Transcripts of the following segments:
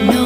No.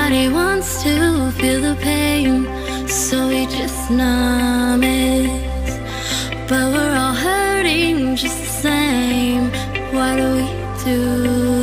Nobody wants to feel the pain, so we just numb it. But we're all hurting just the same. What do we do?